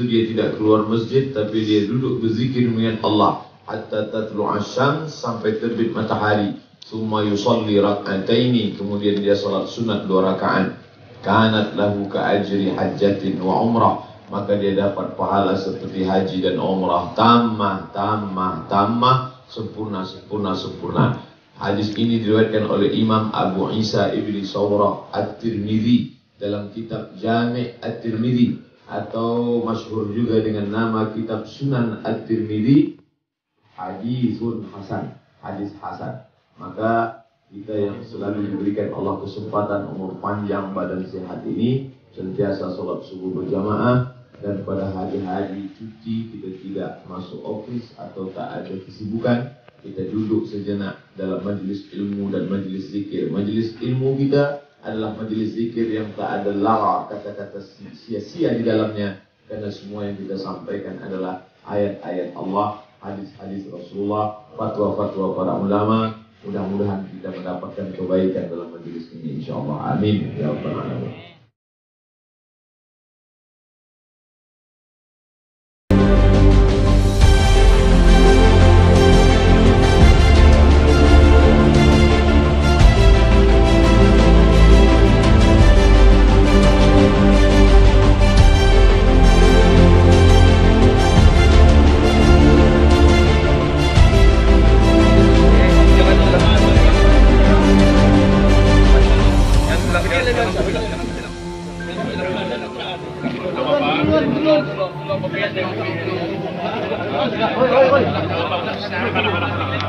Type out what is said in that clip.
itu dia tidak keluar masjid tapi dia duduk berzikir mengingat Allah hatta tatlu asyam sampai terbit matahari. Summa yusalli rak'ataini kemudian dia salat sunat dua rakaat. Kanat lahu ka ajri hajjatin wa umrah maka dia dapat pahala seperti haji dan umrah tamah tamah tamah sempurna sempurna sempurna. Hadis ini diriwayatkan oleh Imam Abu Isa ibni Sawrah At-Tirmidzi dalam kitab Jami' At-Tirmidzi atau masyhur juga dengan nama kitab Sunan At-Tirmidzi hadisun hasan, hadis hasan. Maka kita yang selalu diberikan Allah kesempatan umur panjang badan sehat ini sentiasa sholat subuh berjamaah dan pada hari-hari cuti kita tidak masuk office atau tak ada kesibukan kita duduk sejenak dalam majlis ilmu dan majlis zikir. Majlis ilmu kita adalah majlis zikir yang tak ada lara kata-kata sia-sia di dalamnya karena semua yang kita sampaikan adalah ayat-ayat Allah, hadis-hadis Rasulullah, fatwa-fatwa para ulama. Mudah-mudahan kita mendapatkan kebaikan dalam majlis ini insyaallah. Amin ya rabbal alamin. Thank you.